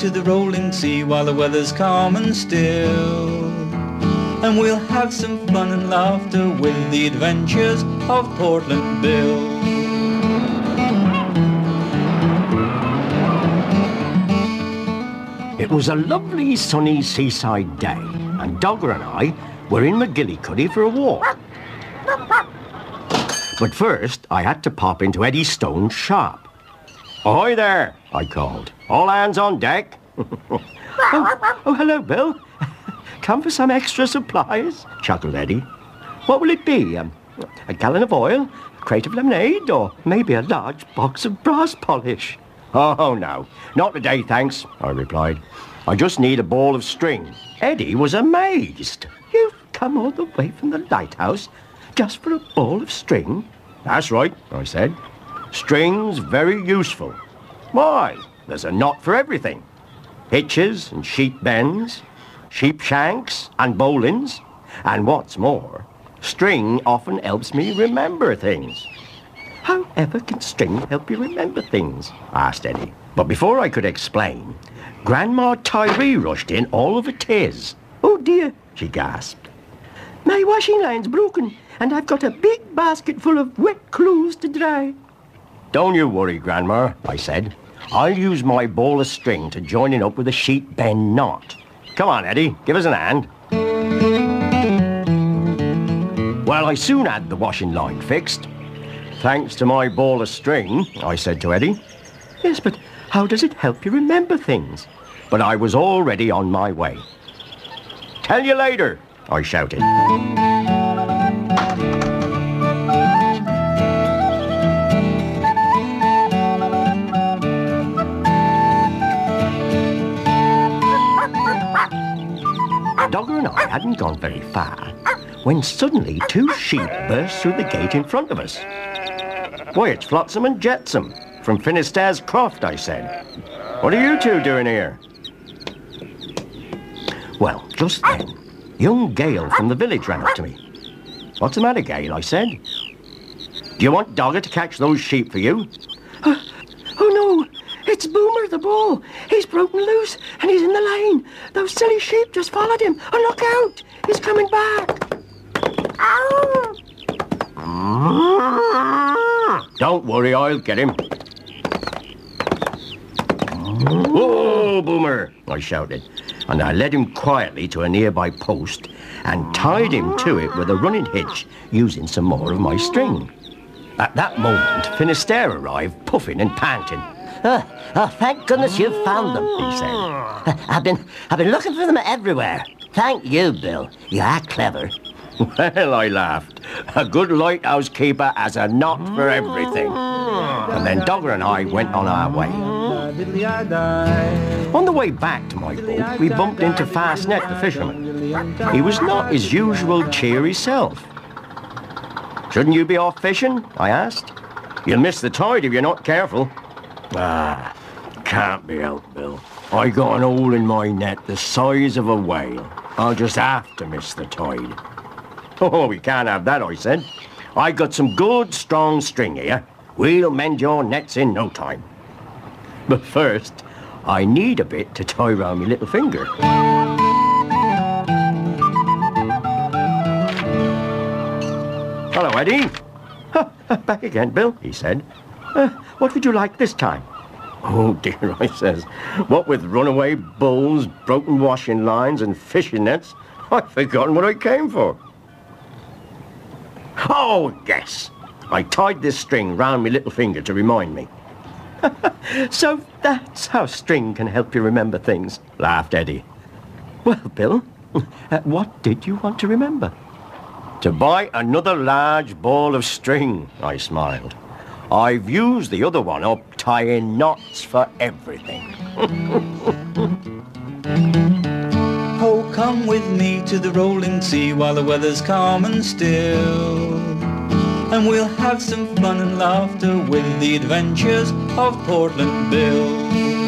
to the rolling sea while the weather's calm and still. And we'll have some fun and laughter with the adventures of Portland Bill. It was a lovely sunny seaside day, and Dogger and I were in McGuillycuddy for a walk. But first, I had to pop into Eddie Stone's shop. Ahoy there, I called. All hands on deck. oh, oh, hello, Bill. Come for some extra supplies, chuckled Eddie. What will it be? Um, a gallon of oil, a crate of lemonade, or maybe a large box of brass polish? Oh, no. Not today, thanks, I replied. I just need a ball of string. Eddie was amazed. You've come all the way from the lighthouse just for a ball of string? That's right, I said. String's very useful. Why? There's a knot for everything. Hitches and sheep bends, sheep shanks and bowlines. And what's more, string often helps me remember things. However can string help you remember things? asked Eddie. But before I could explain, Grandma Tyree rushed in all of a tiz. Oh dear, she gasped. My washing line's broken and I've got a big basket full of wet clothes to dry. Don't you worry, Grandma, I said. I'll use my ball of string to join it up with a sheet bend knot. Come on, Eddie, give us a hand. Well, I soon had the washing line fixed. Thanks to my ball of string, I said to Eddie. Yes, but how does it help you remember things? But I was already on my way. Tell you later, I shouted. Dogger and I hadn't gone very far when suddenly two sheep burst through the gate in front of us. Why, it's Flotsam and Jetsam from Finisterre's Croft, I said. What are you two doing here? Well, just then, young Gale from the village ran up to me. What's the matter, Gale? I said. Do you want Dogger to catch those sheep for you? Uh, oh, no. It's Boomer the ball. He's broken loose and he's in the lane. Those silly sheep just followed him. Oh, look out! He's coming back. Don't worry, I'll get him. Whoa, Boomer! I shouted, and I led him quietly to a nearby post and tied him to it with a running hitch using some more of my string. At that moment, Finisterre arrived, puffing and panting. Oh, oh, thank goodness you've found them, he said. I've been, I've been looking for them everywhere. Thank you, Bill. You are clever. Well, I laughed. A good lighthouse keeper has a knot for everything. And then Dogger and I went on our way. On the way back to my boat, we bumped into Fastnet, the fisherman. He was not his usual cheery self. Shouldn't you be off fishing? I asked. You'll miss the tide if you're not careful. Ah, can't be helped, Bill. I got an hole in my net the size of a whale. I'll just have to miss the tide. Oh, we can't have that, I said. I got some good, strong string here. We'll mend your nets in no time. But first, I need a bit to tie round my little finger. Hello, Eddie. Back again, Bill, he said. Uh, what would you like this time? Oh, dear, I says. What with runaway bulls, broken washing lines and fishing nets, I've forgotten what I came for. Oh, yes. I tied this string round my little finger to remind me. so that's how string can help you remember things, laughed Eddie. Well, Bill, uh, what did you want to remember? To buy another large ball of string, I smiled. I've used the other one up tying knots for everything. oh, come with me to the rolling sea while the weather's calm and still. And we'll have some fun and laughter with the adventures of Portland Bill.